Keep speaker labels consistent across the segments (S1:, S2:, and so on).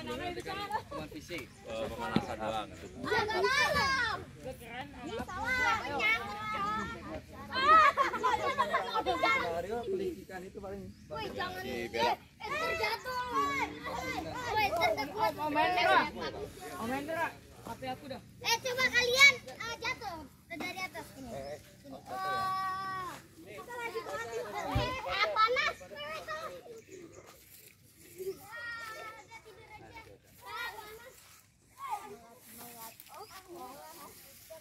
S1: Cuma fisik, eh, pemanasan doang.
S2: Itu paling
S3: jangan. Eh,
S4: aku dah.
S3: Eh, coba kalian eh, jatuh dari atas ini. Sini. Oh. Eh, panas. Eh,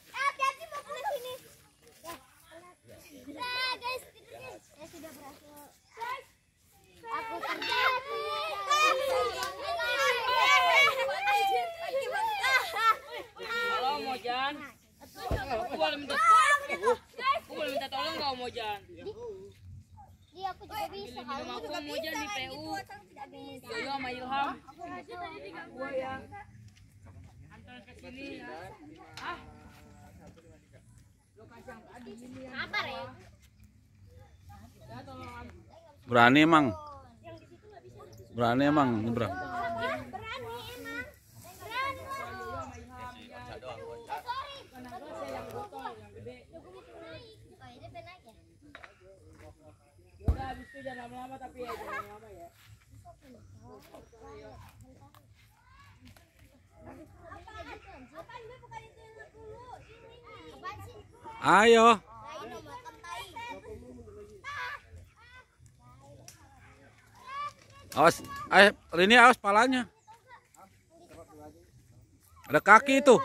S3: hati-hati mau pulang sini. Nah, guys, tidurnya. Saya sudah berhasil. Aku terjatuh.
S4: Halo Mojan. Aku boleh minta Aku boleh minta tolong enggak Mojan?
S3: Iya, aku juga bisa.
S4: Minum aku Mojan di PU.
S3: Tidak bisa.
S4: Yo sama Ilham. Gua yang antar ke sini ya. Ah.
S3: Sabar ya.
S5: Berani emang. Berani emang nyebrang.
S3: Berani emang. Berani lah. Sorry.
S4: yang botol yang gede.
S3: Oh, ini benar ya?
S4: Udah habis itu jangan lama-lama tapi ya jangan lama ya.
S5: Ayo. Awas. Eh, ini awas palanya. Ada kaki itu.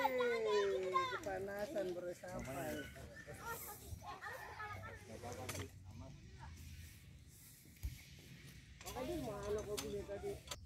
S2: ready.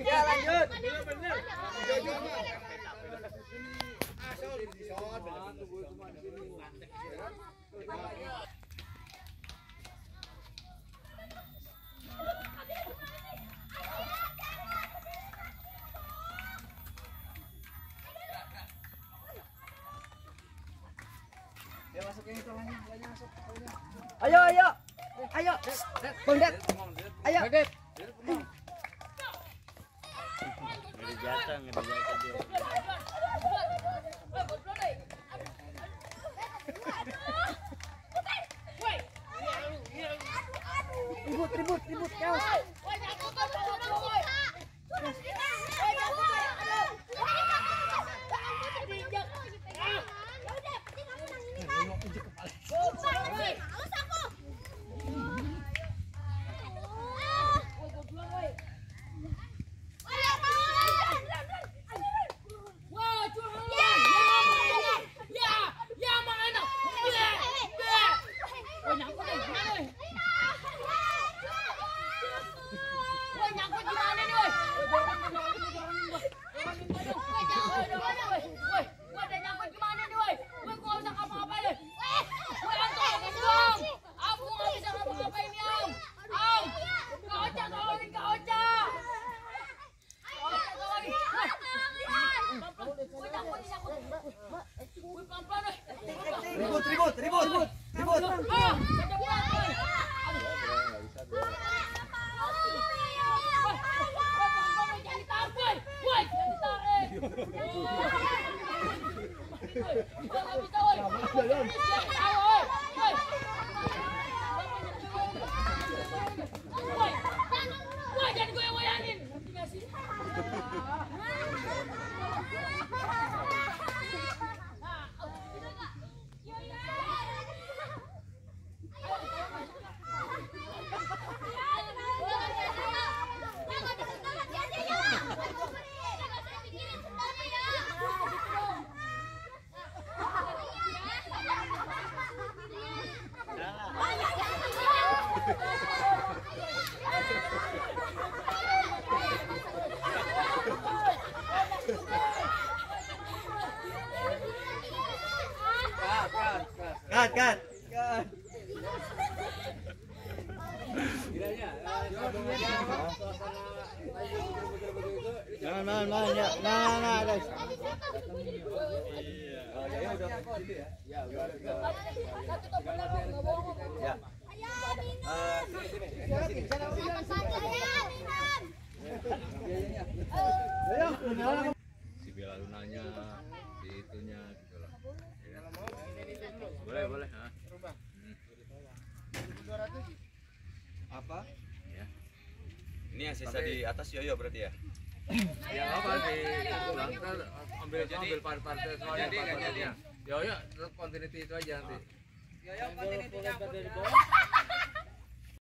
S2: Ya lanjut. Ayo, ayo. Ayo. Bondet. Ayo. Ribut, ribut, ribut. Chaos.
S1: Kat, kat. Jangan, jangan, jangan, ya. Nah, nah, guys. Ya. Eh, sini, sini. Ayo.
S6: Si Bella Lunanya, si itunya gitu loh. Ya. Boleh, boleh. ha?
S1: Apa?
S6: Ya.
S7: Ini yang sisa di atas yoyo berarti ya?
S6: Ya apa di kita ambil ambil part-part soalnya
S7: jadi, nggak jadi.
S6: Ya ya tetap continuity itu aja nanti.
S1: Yoyo, continuity-nya